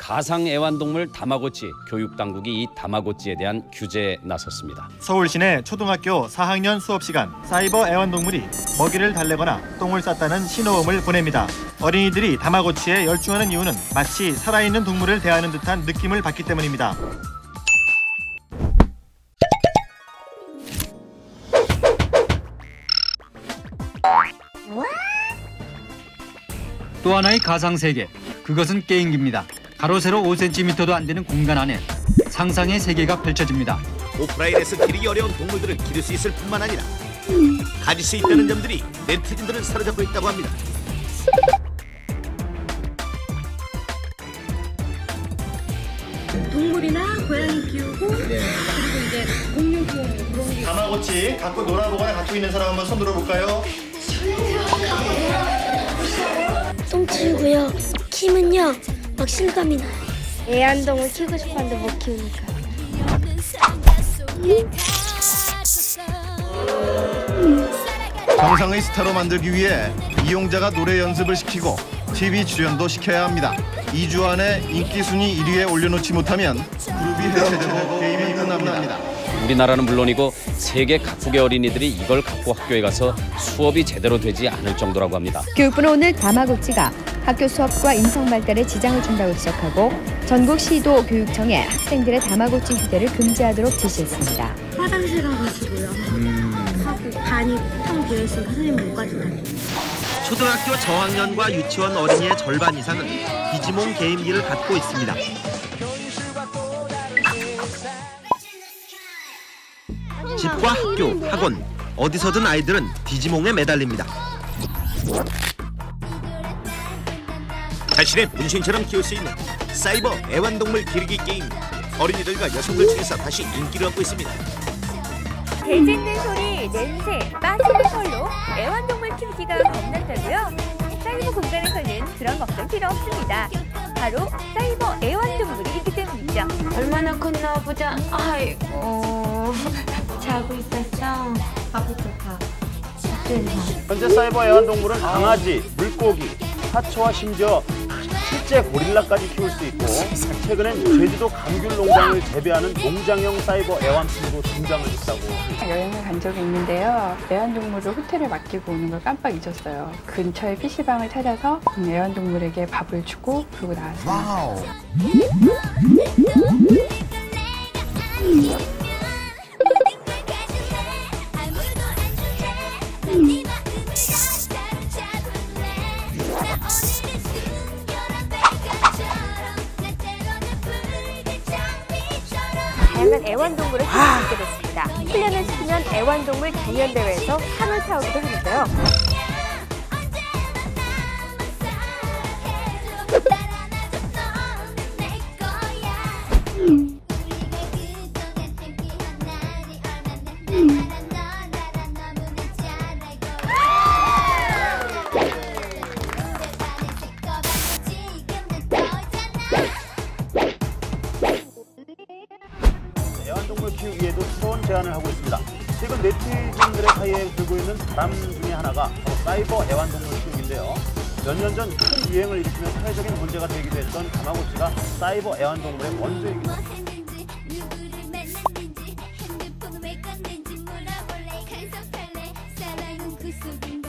가상 애완동물 다마고치 교육 당국이 이 다마고치에 대한 규제에 나섰습니다. 서울 시내 초등학교 4학년 수업 시간 사이버 애완동물이 먹이를 달래거나 똥을 쌌다는 신호음을 보냅니다. 어린이들이 다마고치에 열중하는 이유는 마치 살아있는 동물을 대하는 듯한 느낌을 받기 때문입니다. 또 하나의 가상 세계. 그것은 게임기입니다. 가로 세로 5cm도 안 되는 공간 안에 상상의 세계가 펼쳐집니다. 오프라인에서 기르기 어려운 동물들을 기를 수 있을 뿐만 아니라 가질 수 있다는 점들이 네티즌들을 사로잡고 있다고 합니다. 동물이나 고양이 키우고 그리고 이제 공룡 그런 게 다마고치 갖고 놀아보거나 갖고 있는 사람 한번 손 들어볼까요? 똥치고요. 키면요. 막 실감이 나요. 애완동물 키우고 싶었는데 못 키우니까. 정상의 스타로 만들기 위해 이용자가 노래 연습을 시키고 TV 출연도 시켜야 합니다. 2주 안에 인기 순위 1위에 올려놓지 못하면 그룹이 해체되고 게임이 끝납니다. 우리나라는 물론이고 세계 각국의 어린이들이 이걸 갖고 학교에 가서 수업이 제대로 되지 않을 정도라고 합니다. 교육부는 오늘 다마고치가 학교 수업과 인성 발달에 지장을 준다고 지적하고 전국 시도 교육청에 학생들의 다마고치 휴대를 금지하도록 지시했습니다. 화장실 가가지고요. 하고 반이 텅 비어 있으니까 선생님 못 가져다니. 초등학교 저학년과 유치원 어린이의 절반 이상은 디지몬 게임기를 갖고 있습니다. 집과 학교, 학원, 어디서든 아이들은 디지몽에 매달립니다. 자신의 분신처럼 키울 수 있는 사이버 애완동물 기르기 게임 어린이들과 여성들 중에서 다시 인기를 얻고 있습니다. 대짓는 소리, 냄새, 빠지는 털로 애완동물 키우기가 겁난다고요? 사이버 공간에서는 그런 걱정 필요 없습니다. 바로 사이버 애완동물이 있기 때문이죠. 얼마나 컸나 보자. 아이고 자고 있었어. 밥부터 다. 현재 사이버 애완동물은 강아지, 물고기, 하초와 심지어 실제 고릴라까지 키울 수 있고 최근엔 제주도 감귤 농장을 재배하는 농장형 사이버 애완품도 등장을 했다고 여행을 간 적이 있는데요. 애완동물을 호텔에 맡기고 오는 걸 깜빡 잊었어요. 근처에 PC방을 찾아서 애완동물에게 밥을 주고 그러고 나왔습니다. 다양한 애완동물을 키울 수 있게 됐습니다. 훈련을 시키면 애완동물 경연대회에서 상을 타오기도 했는데요. 그 키우기에도 새로운 제안을 하고 있습니다. 최근 네티즌들의 사이에 들고 있는 바람 중에 하나가 바로 사이버 애완동물 키우기인데요. 몇 년 전 큰 유행을 일으키며 사회적인 문제가 되기도 했던 가마고치가 사이버 애완동물의 원조이기도 합니다. 속이